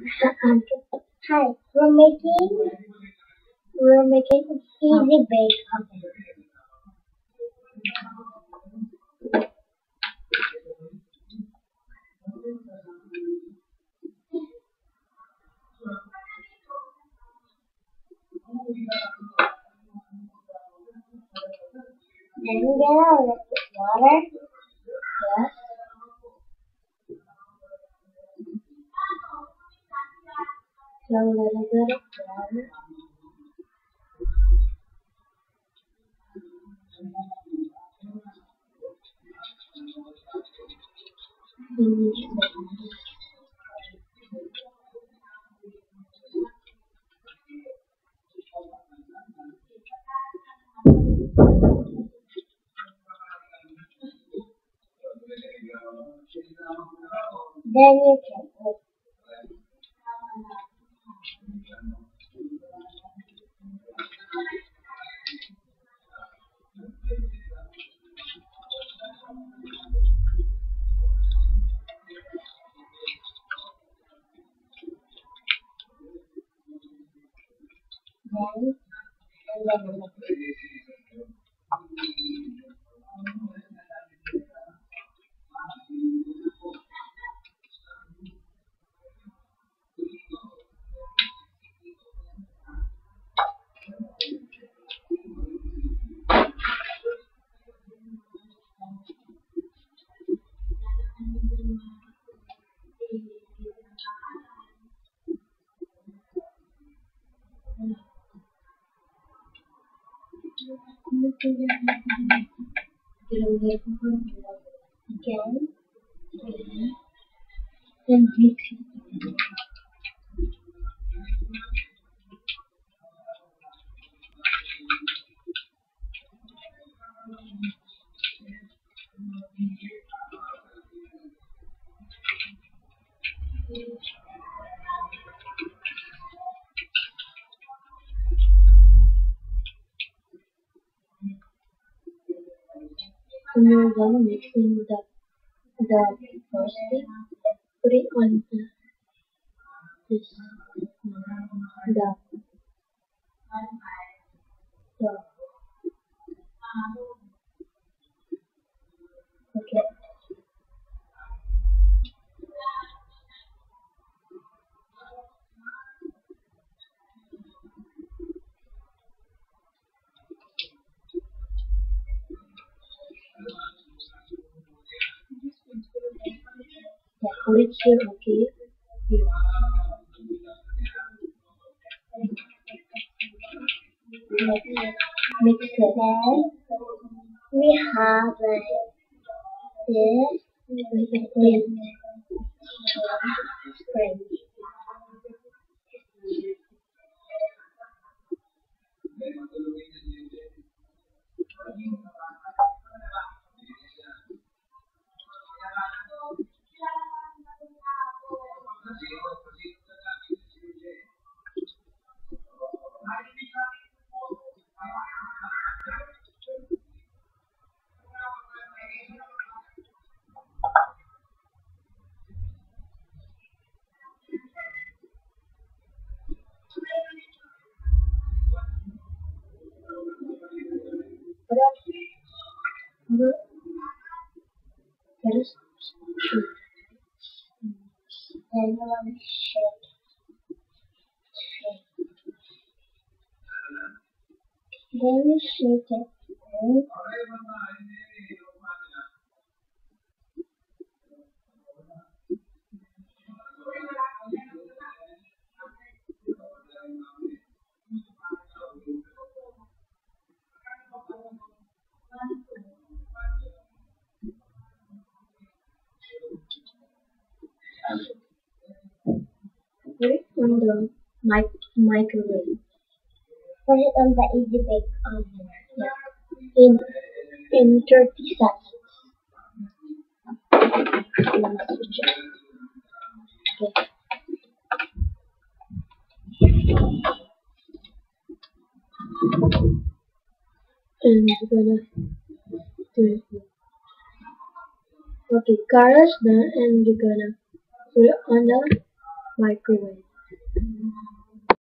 Um, hi, we're making we're making easy bake oven. Then we're gonna put water. A little bit of water. Then you Then you can put then and then again and mix it. And you're gonna mix in the the first. Put it on the this the the put it here, okay. Here. Mix it. We have this with spring. Put Let us shoot. Then you want on the mic microwave. Put it on the easy bake oven. Yeah. In in thirty seconds. Okay. And you're gonna do it. Okay, color's done and you're gonna put it on the microwave